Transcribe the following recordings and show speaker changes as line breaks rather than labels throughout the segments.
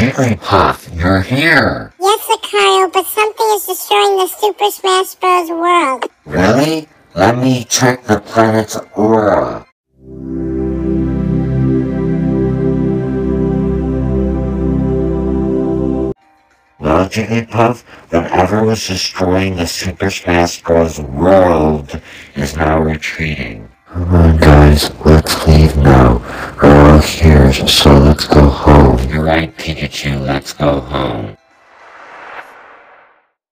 Jigglypuff, you're here.
Yes, Lucario, but something is destroying the Super Smash Bros. world.
Really? Let me check the planet's aura. Well, Jigglypuff, whatever was destroying the Super Smash Bros. world is now retreating. Come on, guys, let's leave now. We're all here, so let's go home. Right, Pikachu, let's go home.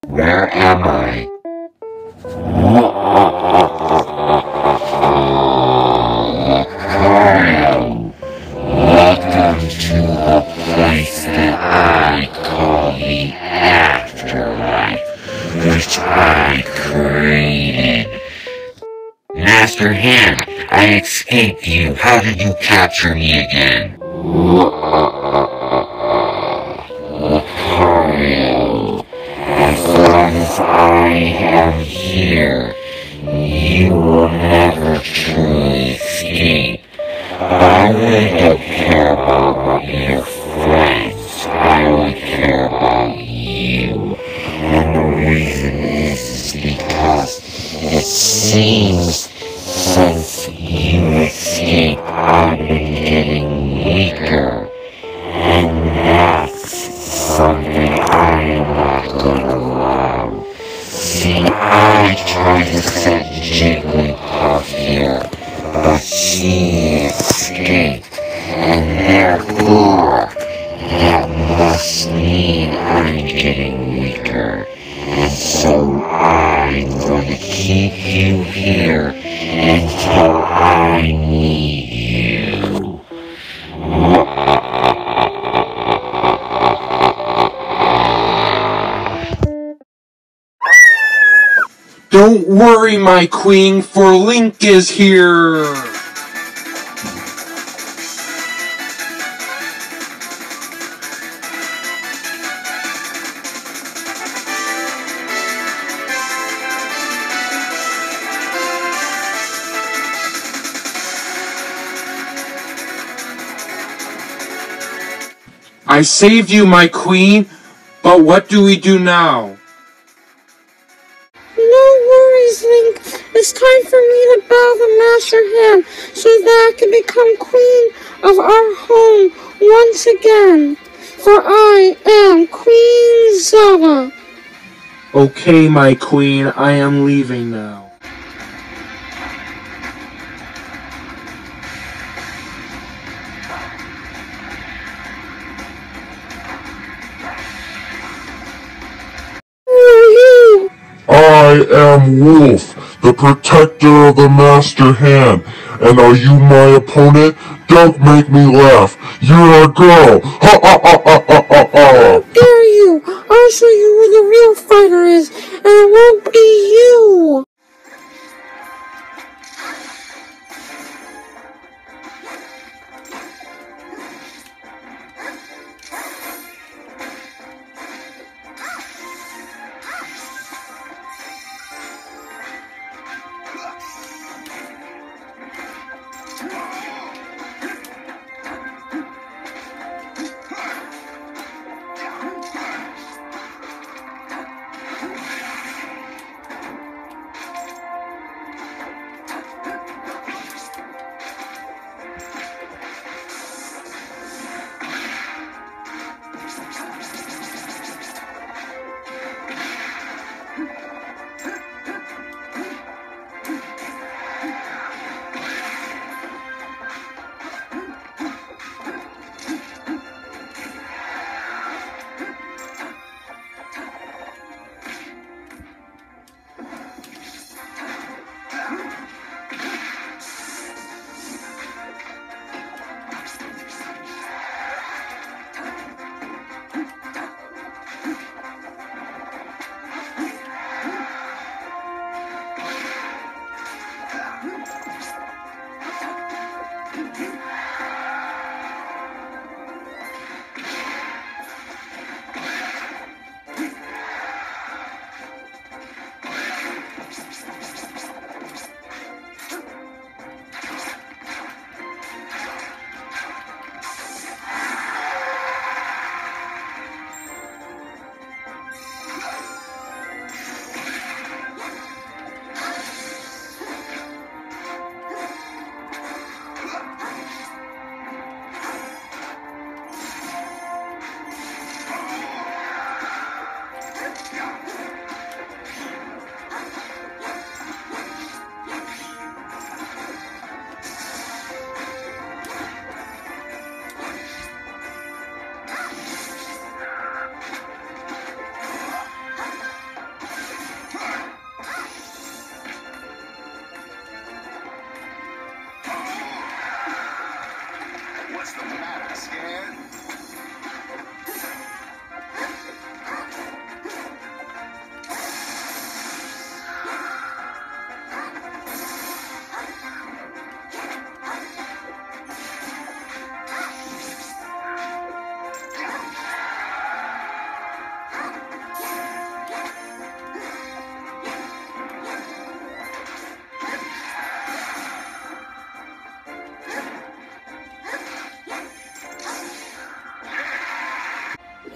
Where am I? Lucario, welcome to the place that I call the afterlife, which I created. Master Hand, I escaped you. How did you capture me again? Here, so I'm to keep you here until I need you.
Don't worry, my queen, for Link is here. I saved you, my queen, but what do we do now?
No worries, Link. It's time for me to bow the Master Hand so that I can become queen of our home once again. For I am Queen Zelda.
Okay, my queen, I am leaving now.
I am Wolf, the protector of the Master Hand. And are you my opponent? Don't make me laugh. You're a girl. Ha ha ha ha ha ha ha.
Dare you? I'll show you who the real fighter is, and it won't be you.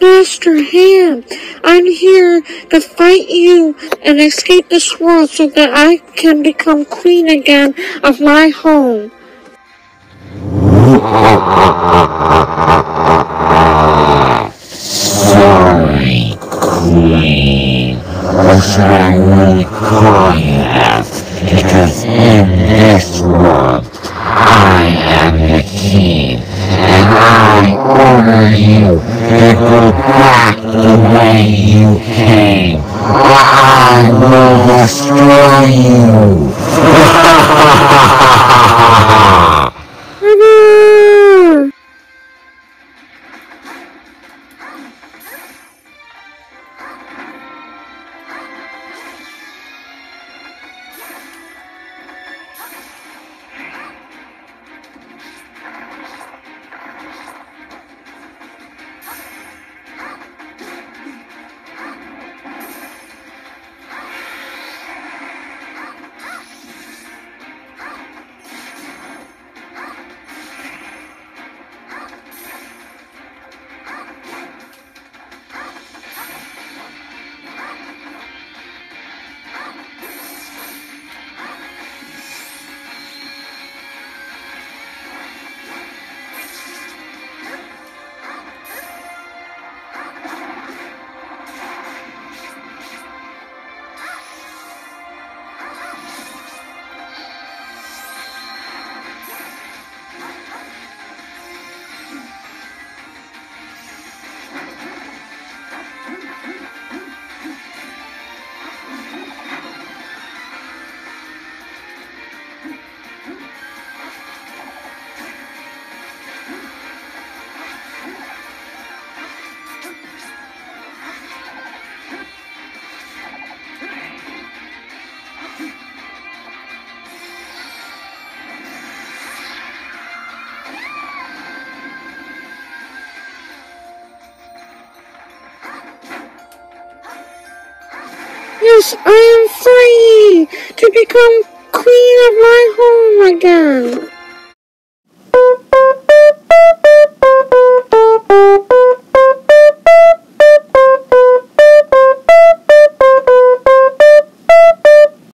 Master Hand, I'm here to fight you and escape this world so that I can become queen again of my home.
Sorry, Queen. Or should I really call? Because in this world, I am the king, and I order you
I am free to become queen of my home again.